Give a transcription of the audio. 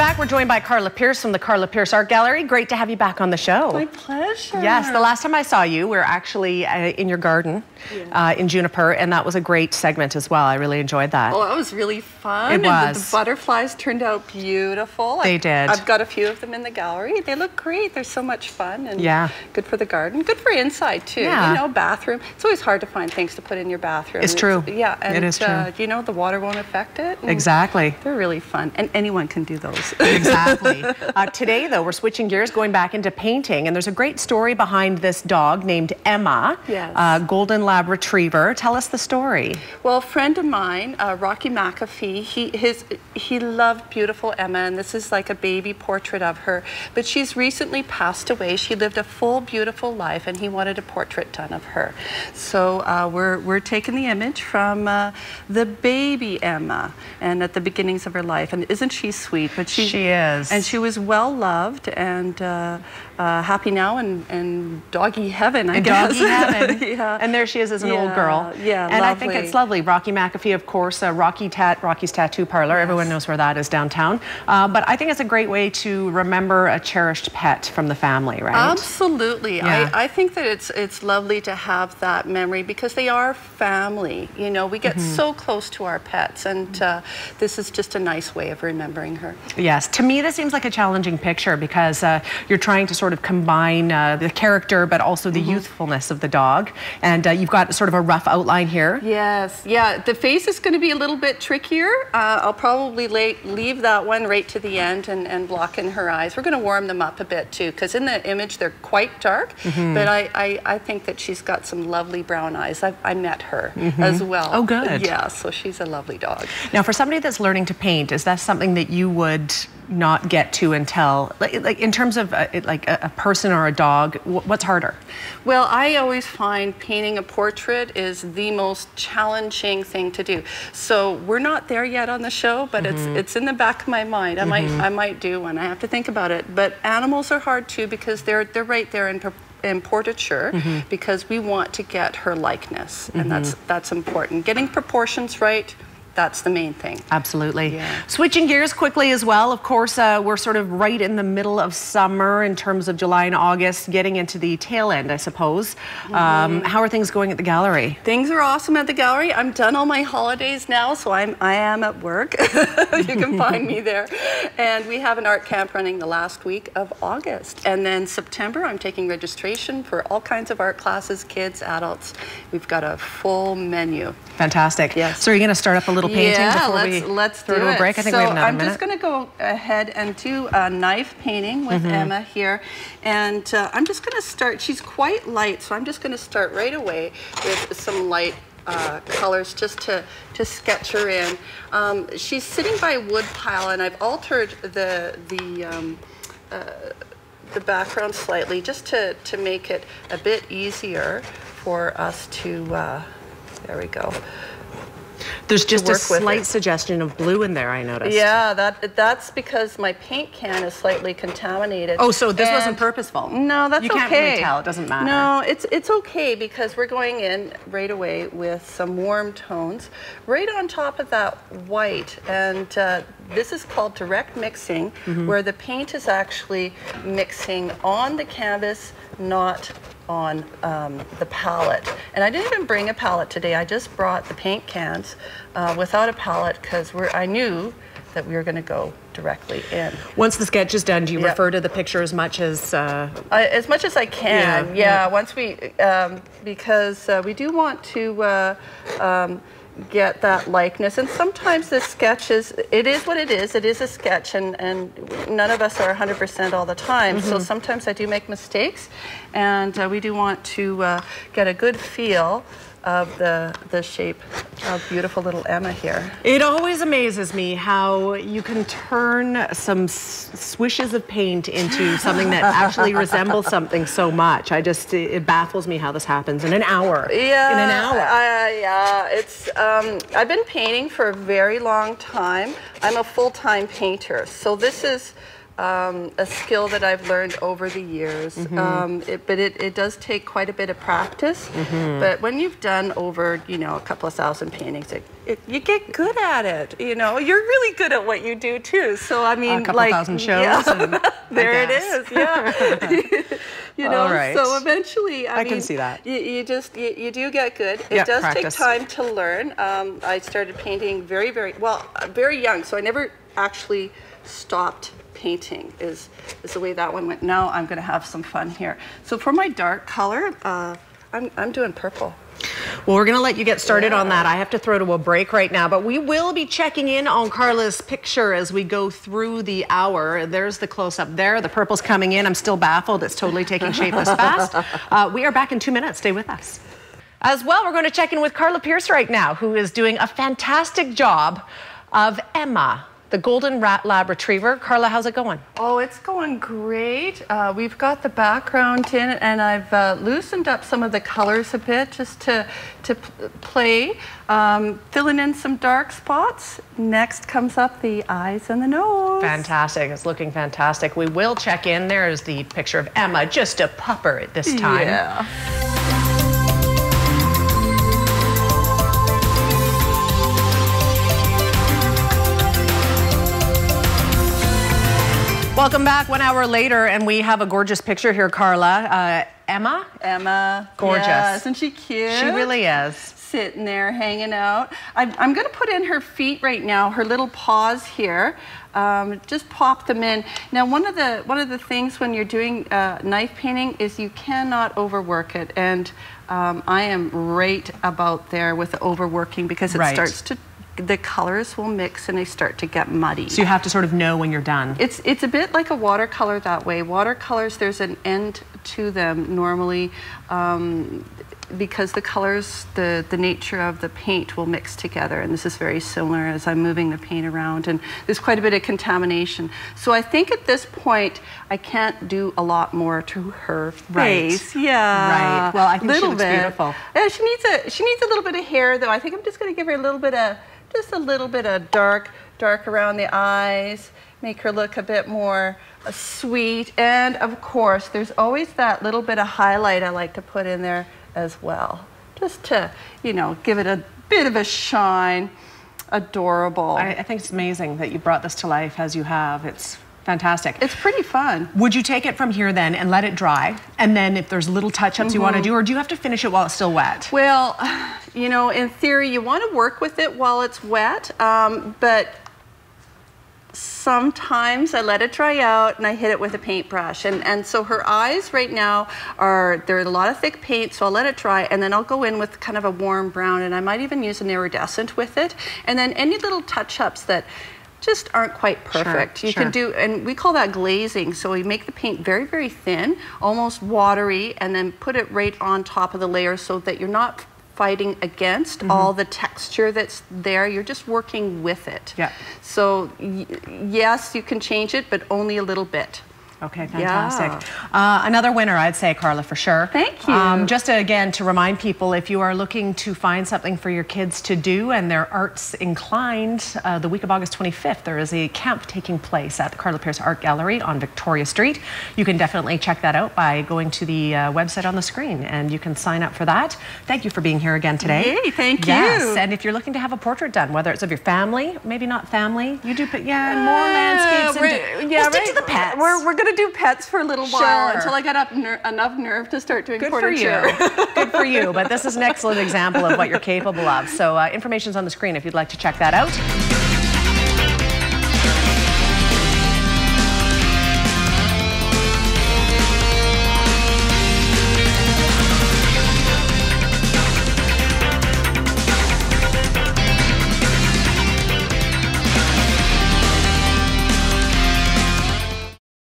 back. We're joined by Karla Pearce from the Karla Pearce Art Gallery. Great to have you back on the show. My pleasure. Yes, the last time I saw you, we were actually uh, in your garden yeah. uh, in Juniper, and that was a great segment as well. I really enjoyed that. Oh, it was really fun. It was. The, the butterflies turned out beautiful. They I, did. I've got a few of them in the gallery. They look great. They're so much fun and yeah. good for the garden. Good for inside too. Yeah. You know, bathroom. It's always hard to find things to put in your bathroom. It's true. It's, yeah, and it is true. Uh, you know, the water won't affect it. Exactly. They're really fun, and anyone can do those. Exactly. Uh, today, though, we're switching gears, going back into painting, and there's a great story behind this dog named Emma, yes. uh, Golden Lab Retriever. Tell us the story. Well, a friend of mine, uh, Rocky McAfee, he his he loved beautiful Emma, and this is like a baby portrait of her. But she's recently passed away. She lived a full, beautiful life, and he wanted a portrait done of her. So uh, we're we're taking the image from uh, the baby Emma, and at the beginnings of her life. And isn't she sweet? But she, she is. And she was well loved and uh, uh, happy now and, and doggy heaven, I and guess. Doggy heaven. yeah. And there she is as an yeah. old girl. Yeah, And lovely. I think it's lovely. Rocky McAfee, of course, uh, Rocky Tat, Rocky's Tattoo Parlor. Yes. Everyone knows where that is downtown. Uh, but I think it's a great way to remember a cherished pet from the family, right? Absolutely. Yeah. I, I think that it's it's lovely to have that memory because they are family. You know, we get Mm-hmm. so close to our pets, and uh, this is just a nice way of remembering her. Yes, to me this seems like a challenging picture because uh, you're trying to sort of combine uh, the character but also the Mm-hmm. youthfulness of the dog, and uh, you've got sort of a rough outline here. Yes, yeah, the face is going to be a little bit trickier. Uh, I'll probably lay, leave that one right to the end and, and block in her eyes. We're going to warm them up a bit too, because in the image they're quite dark, Mm-hmm. but I, I, I think that she's got some lovely brown eyes. I, I met her as well. Oh, good. Yeah, so she's a lovely dog. Now, for somebody that's learning to paint, is that something that you would not get to until, like, like in terms of uh, like a, a, person or a dog, what's harder? Well, I always find painting a portrait is the most challenging thing to do. So we're not there yet on the show, but mm-hmm. it's it's in the back of my mind. I mm-hmm. might I might do one. I have to think about it. But animals are hard too because they're they're right there in in portraiture mm-hmm. because we want to get her likeness, and that's that's important. Getting proportions right that's the main thing. Absolutely. Yeah. Switching gears quickly as well, of course, uh, we're sort of right in the middle of summer in terms of July and August, getting into the tail end, I suppose. Mm-hmm. Um, how are things going at the gallery? Things are awesome at the gallery. I'm done all my holidays now, so I'm, I am at work. you can find me there. And we have an art camp running the last week of August. And then September, I'm taking registration for all kinds of art classes, kids, adults. We've got a full menu. Fantastic. Yes. So you're going to start up a little painting yeah, before let's, we let's throw do to a it. break? I think so we have another I'm minute. just going to go ahead and do a knife painting with Mm-hmm. Emma here. And uh, I'm just going to start, she's quite light, so I'm just going to start right away with some light uh, colors just to, to sketch her in. Um, she's sitting by a wood pile and I've altered the, the, um, uh, the background slightly just to, to make it a bit easier for us to, uh, there we go. There's just a slight suggestion of blue in there, I noticed. Yeah, that that's because my paint can is slightly contaminated. Oh, so this wasn't purposeful? No, that's You okay. can't really tell, it doesn't matter. No, it's it's okay because we're going in right away with some warm tones, right on top of that white, and uh, this is called direct mixing, Mm-hmm. where the paint is actually mixing on the canvas, not on um, the palette. And I didn't even bring a palette today. I just brought the paint cans uh, without a palette because I knew that we were going to go directly in. Once the sketch is done, do you Yep. refer to the picture as much as... Uh, I, as much as I can, Yeah, yeah. yeah. Once we, um, because uh, we do want to uh, um, get that likeness, and sometimes this sketch is, it is what it is. It is a sketch, and, and none of us are 100% all the time. So sometimes I do make mistakes, and uh, we do want to uh, get a good feel of the the shape of beautiful little Emma here. It always amazes me how you can turn some s- swishes of paint into something that actually resembles something so much. I just, it it baffles me how this happens in an hour. Yeah, In an hour. Yeah, it's. Um, I've been painting for a very long time. I'm a full-time painter, so this is um, a skill that I've learned over the years. Mm-hmm. Um, it, but it, it does take quite a bit of practice. Mm-hmm. But when you've done over, you know, a couple of thousand paintings, it, it, you get good at it. You know, you're really good at what you do too. So I mean, couple like thousand shows yeah. and there it is. Yeah. you know, right. so eventually, I, I can mean, see that. You, you just you, you do get good. It Yeah, does practice. take time to learn. Um, I started painting very, very well, very young. So I never actually stopped painting. Is is the way that one went. Now I'm going to have some fun here. So for my dark color, uh, I'm I'm doing purple. Well, we're going to let you get started on that. I have to throw to a break right now, but we will be checking in on Karla's picture as we go through the hour. There's the close up there. The purple's coming in. I'm still baffled. It's totally taking shape this fast. Uh, we are back in two minutes. Stay with us. As well, we're going to check in with Karla Pearce right now, who is doing a fantastic job of Emma, the golden rat lab retriever. Karla, how's it going? Oh, it's going great. Uh, we've got the background in, and I've uh, loosened up some of the colors a bit just to to play, um, filling in some dark spots. Next comes up the eyes and the nose. Fantastic. It's looking fantastic. We will check in. There's the picture of Emma, just a pupper at this time. Yeah. Welcome back one hour later, and we have a gorgeous picture here, Karla. Uh, Emma? Emma. Gorgeous. Yeah, isn't she cute? She really is. sitting there hanging out. I'm, I'm going to put in her feet right now, her little paws here. Um, just pop them in. Now, one of the one of the things when you're doing uh, knife painting is you cannot overwork it, and um, I am right about there with the overworking because it Right. starts to the colors will mix and they start to get muddy. So you have to sort of know when you're done. It's it's a bit like a watercolor that way. Watercolors, there's an end to them normally, um, because the colors, the the nature of the paint will mix together, and this is very similar as I'm moving the paint around, and there's quite a bit of contamination. So I think at this point I can't do a lot more to her Right. face. Yeah, Right. Well, I think she little looks bit. beautiful. Yeah, she needs a she needs a little bit of hair though. I think I'm just going to give her a little bit of just a little bit of dark dark around the eyes, make her look a bit more uh, sweet. And of course, there's always that little bit of highlight I like to put in there as well, just to you know give it a bit of a shine. Adorable. I, I think it's amazing that you brought this to life as you have. It's fantastic. it's pretty fun. Would you take it from here then and let it dry? And then if there's little touch-ups you want to do, or do you have to finish it while it's still wet? Well, you know, in theory, you want to work with it while it's wet, um, but sometimes I let it dry out and I hit it with a paintbrush. And, and so her eyes right now are, they're a lot of thick paint, so I'll let it dry and then I'll go in with kind of a warm brown and I might even use an iridescent with it. And then any little touch-ups that just aren't quite perfect. you sure. can do, and we call that glazing. So we make the paint very, very thin, almost watery, and then put it right on top of the layer so that you're not fighting against Mm-hmm. all the texture that's there. You're just working with it. Yeah. So y- yes, you can change it, but only a little bit. Okay, fantastic. Uh, another winner, I'd say, Karla, for sure. Thank you. Um, just to, again to remind people, if you are looking to find something for your kids to do and they're arts inclined, uh, the week of August 25th, there is a camp taking place at the Karla Pearce Art Gallery on Victoria Street. You can definitely check that out by going to the uh, website on the screen and you can sign up for that. Thank you for being here again today. Yay, thank yes, you. and if you're looking to have a portrait done, whether it's of your family, maybe not family, you do, but yeah, more landscapes. Uh, do- yeah, we'll stick to the pets. We're, we're going to do pets for a little while until I get up ner- enough nerve to start doing Good for portraiture. you. Good for you. But this is an excellent example of what you're capable of. So uh, information's on the screen if you'd like to check that out.